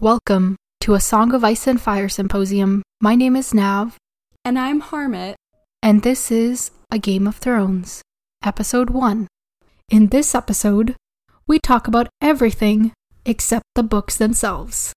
Welcome to a Song of Ice and Fire symposium. My name is Nav, And I'm Harmat. and this is A Game of Thrones, Episode 1. In this episode, we talk about everything except the books themselves.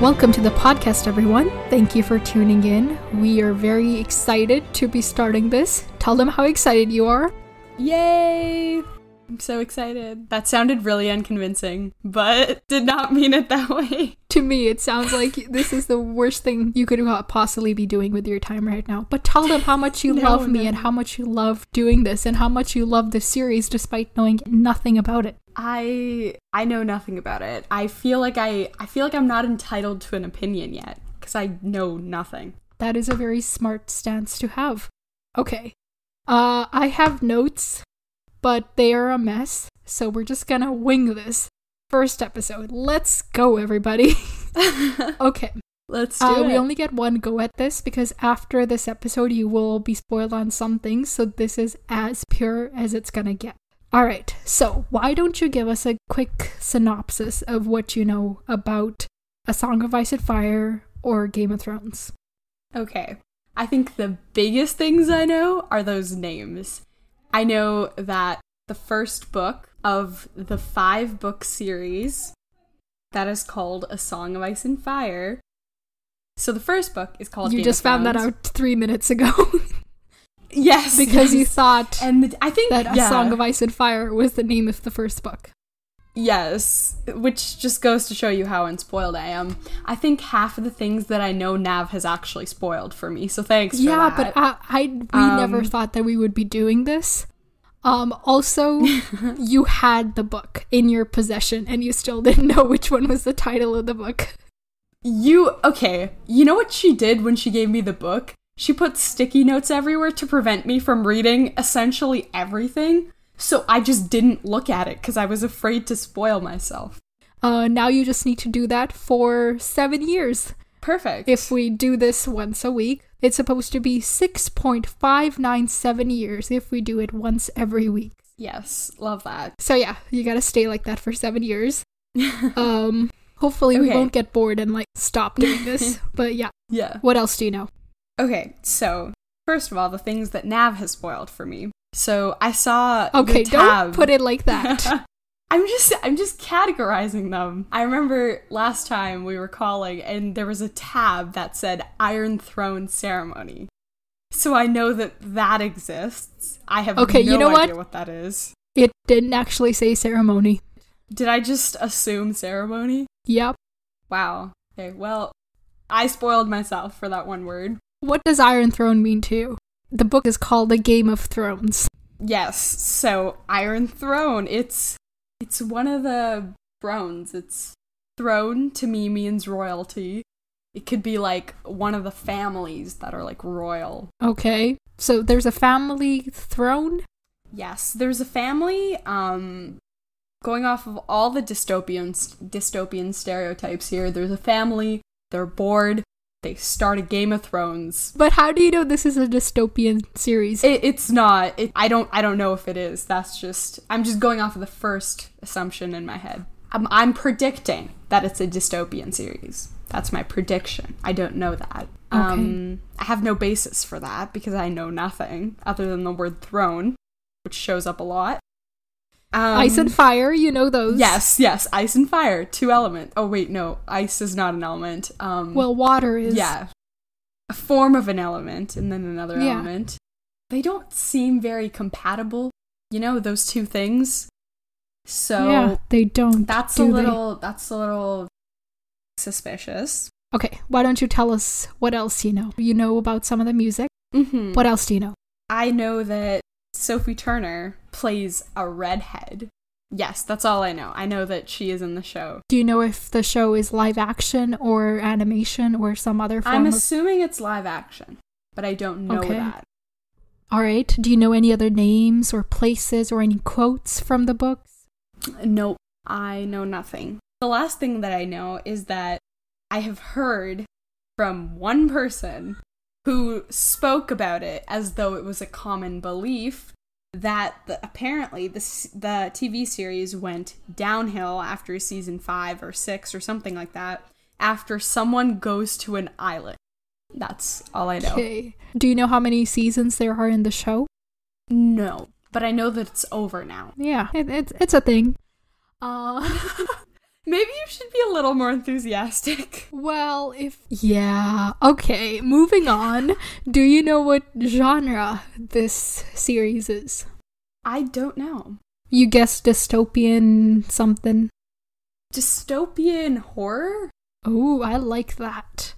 Welcome to the podcast, everyone. Thank you for tuning in. We are very excited to be starting this. Tell them how excited you are. Yay! I'm so excited. That sounded really unconvincing, but did not mean it that way. To me, it sounds like this is the worst thing you could possibly be doing with your time right now. But tell them how much you No, love me no. and how much you love doing this and how much you love this series despite knowing nothing about it. I I know nothing about it. I feel like I I feel like I'm not entitled to an opinion yet because I know nothing. That is a very smart stance to have. Okay. Uh, I have notes, but they are a mess, so we're just gonna wing this. First episode. Let's go, everybody. okay. Let's do Uh, it. we only get one go at this because after this episode, you will be spoiled on some things, so this is as pure as it's gonna get. Alright, so why don't you give us a quick synopsis of what you know about A Song of Ice and Fire or Game of Thrones? Okay. I think the biggest things I know are those names. I know that the first book of the five book series that is called A Song of Ice and Fire. So the first book is called you Game just found that out three minutes ago Yes. because you thought and the, I think that A Song of Ice and Fire was the name of the first book. Yes, which just goes to show you how unspoiled I am. I think half of the things that I know Nav has actually spoiled for me. So thanks for yeah, but I, I we Um, never thought that we would be doing this. Um, also, you had the book in your possession and you still didn't know which one was the title of the book. You okay? You know what she did when she gave me the book? She put sticky notes everywhere to prevent me from reading essentially everything. So I just didn't look at it because I was afraid to spoil myself. Uh, now you just need to do that for seven years. Perfect. If we do this once a week, it's supposed to be 6.597 years if we do it once every week. yes, love that. So yeah, you gotta stay like that for seven years. Um, hopefully we won't get bored and like stop doing this. but yeah, Yeah. what else do you know? Okay, so first of all, the things that Nav has spoiled for me. So I saw Okay, don't put it like that. I'm just I'm just categorizing them. I remember last time we were calling and there was a tab that said Iron Throne Ceremony. So I know that that exists. I have Okay, no you know what? idea what that is. it didn't actually say ceremony. Did I just assume ceremony? Yep. Wow. Okay, well, I spoiled myself for that one word. What does Iron Throne mean to you? The book is called The Game of Thrones. Yes, so Iron Throne, it's it's one of the thrones. It's throne to me means royalty. It could be like one of the families that are like royal. Okay. So there's a family throne? Yes, there's a family um going off of all the dystopian dystopian stereotypes here. There's a family, they're bored, they start a Game of Thrones. But how do you know this is a dystopian series? It, it's not. It, I don't. I don't know if it is. That's just. I'm just going off of the first assumption in my head. I'm, I'm predicting that it's a dystopian series. That's my prediction. I don't know that. Um, I have no basis for that because I know nothing other than the word throne, which shows up a lot. Um, Ice and fire, you know those. Yes, yes, ice and fire, two element. Oh wait, no, ice is not an element. Um, Well, water is. yeah. A form of an element and then another Yeah. element. They don't seem very compatible, you know, those two things. So yeah, they don't. that's do a they? little that's a little suspicious. Okay, why don't you tell us what else you know? You know about some of the music. Mm-hmm. What else do you know? I know that Sophie Turner plays a redhead. Yes, that's all I know. I know that she is in the show. Do you know if the show is live action or animation or some other form I'm of assuming it's live action, but I don't know Okay. that. All right. Do you know any other names or places or any quotes from the books? Nope, I know nothing. The last thing that I know is that I have heard from one person who spoke about it as though it was a common belief that the, apparently the, the TV series went downhill after season 5 or 6 or something like that after someone goes to an island. That's all I know. Okay. Do you know how many seasons there are in the show? No, but I know that it's over now. Yeah, it, it's it's a thing. Uh, Maybe you should be a little more enthusiastic. well, if yeah, okay. Moving on. Do you know what genre this series is? I don't know. You guessed dystopian something. Dystopian horror? Oh, I like that.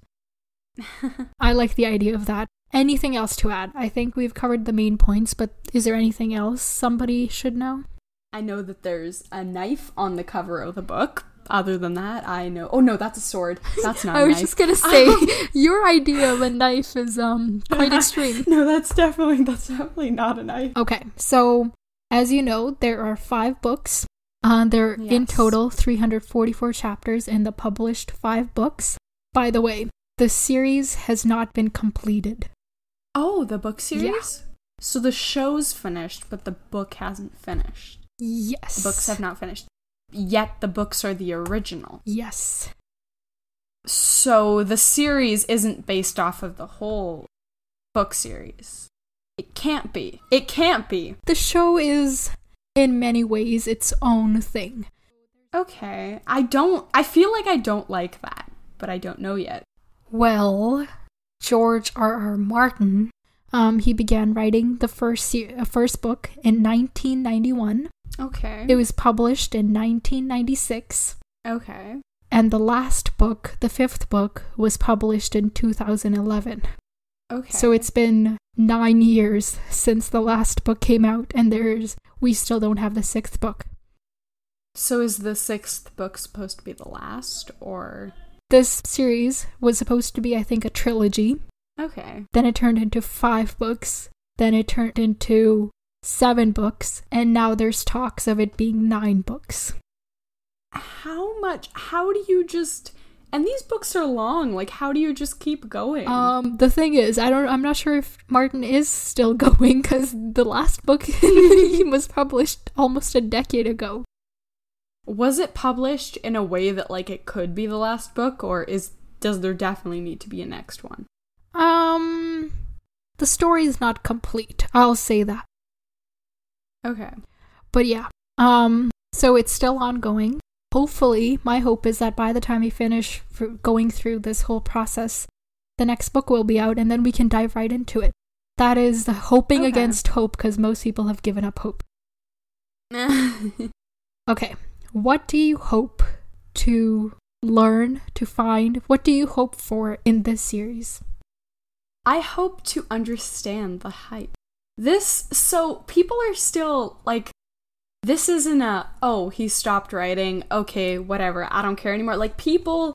I like the idea of that. Anything else to add? I think we've covered the main points, but is there anything else somebody should know? I know that there's a knife on the cover of the book. Other than that, I know. Oh no, that's a sword. That's not. I a was just gonna say your idea of a knife is um quite extreme. no, that's definitely that's definitely not a knife. Okay, so as you know, there are five books. Uh, there are in total 344 chapters in the published five books. By the way, the series has not been completed. Oh, the book series. Yeah. So the show's finished, but the book hasn't finished. Yes. The books have not finished. Yet the books are the original. Yes. So the series isn't based off of the whole book series. It can't be. It can't be. The show is, in many ways, its own thing. Okay. I don't. I feel like I don't like that, but I don't know yet. Well, George R. R. Martin, um, he began writing the first se- uh, first book in 1991. Okay. It was published in 1996, okay. and the last book, the fifth book, was published in 2011. Okay. So it's been nine years since the last book came out, and there's we still don't have the sixth book. So is the sixth book supposed to be the last, or This series was supposed to be, I think, a trilogy. okay? Then it turned into five books. Then it turned into seven books, and now there's talks of it being nine books. How much? How do you just? And these books are long. Like, how do you just keep going? Um, the thing is, I don't, I'm not sure if Martin is still going because the last book he was published almost a decade ago. Was it published in a way that like it could be the last book, or is does there definitely need to be a next one? Um, the story is not complete. I'll say that. Okay. But yeah, um, so it's still ongoing. Hopefully, my hope is that by the time we finish going through this whole process, the next book will be out and then we can dive right into it. That is the hoping Okay. against hope because most people have given up hope. Okay, what do you hope to learn, to find? What do you hope for in this series? I hope to understand the hype. This, so people are still like, this isn't a, oh, he stopped writing, okay, whatever, I don't care anymore. Like, people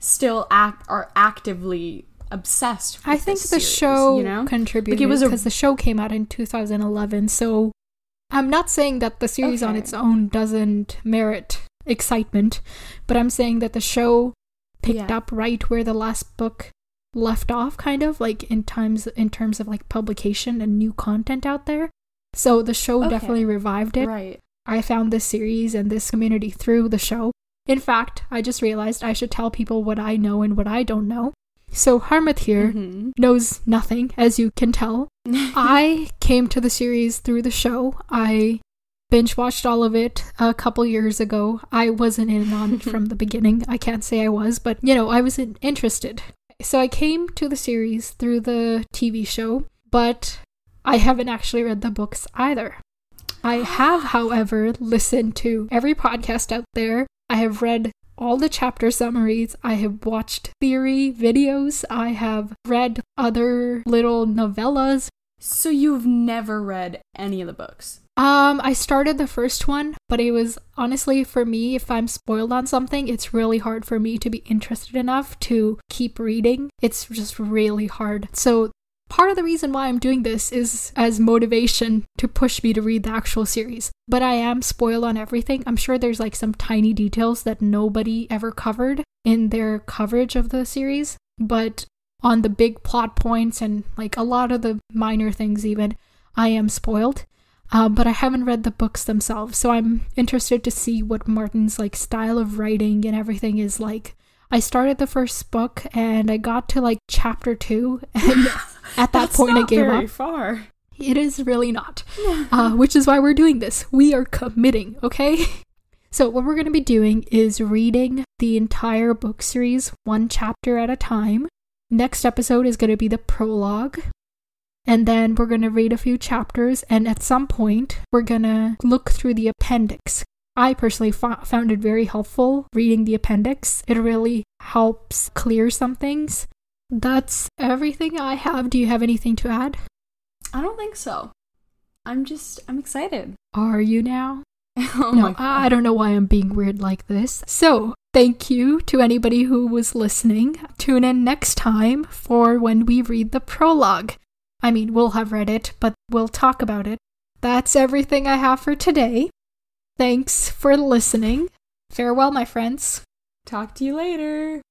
still act are actively obsessed with I think the series, show you know? contributed Like, because the show came out in 2011. So I'm not saying that the series on its own doesn't merit excitement, but I'm saying that the show picked Yeah. up right where the last book left off, kind of like in times in terms of like publication and new content out there. So the show Okay. definitely revived it. Right. I found this series and this community through the show. In fact, I just realized I should tell people what I know and what I don't know. So Harmat here Mhm. knows nothing, as you can tell. I came to the series through the show. I binge watched all of it a couple years ago. I wasn't in on it from the beginning. I can't say I was, but you know, I was in- interested. So I came to the series through the TV show, but I haven't actually read the books either. I have, however, listened to every podcast out there. I have read all the chapter summaries. I have watched theory videos. I have read other little novellas. So you've never read any of the books? Um, I started the first one, but it was honestly for me, if I'm spoiled on something, it's really hard for me to be interested enough to keep reading. It's just really hard. So part of the reason why I'm doing this is as motivation to push me to read the actual series. but I am spoiled on everything. I'm sure there's like some tiny details that nobody ever covered in their coverage of the series, but on the big plot points and like a lot of the minor things, even, I am spoiled. Uh, but I haven't read the books themselves, so I'm interested to see what Martin's like style of writing and everything is like. I started the first book and I got to like chapter two, and at that point I gave very up. far. It is really not, uh, which is why we're doing this. We are committing, okay? So, what we're going to be doing is reading the entire book series one chapter at a time. Next episode is going to be the prologue. And then we're going to read a few chapters, and at some point, we're going to look through the appendix. I personally fo- found it very helpful reading the appendix. It really helps clear some things. That's everything I have. Do you have anything to add? I don't think so. I'm just, I'm excited. Are you now? oh no. I don't know why I'm being weird like this. So, thank you to anybody who was listening. Tune in next time for when we read the prologue. I mean, we'll have read it, but we'll talk about it. That's everything I have for today. Thanks for listening. Farewell, my friends. Talk to you later.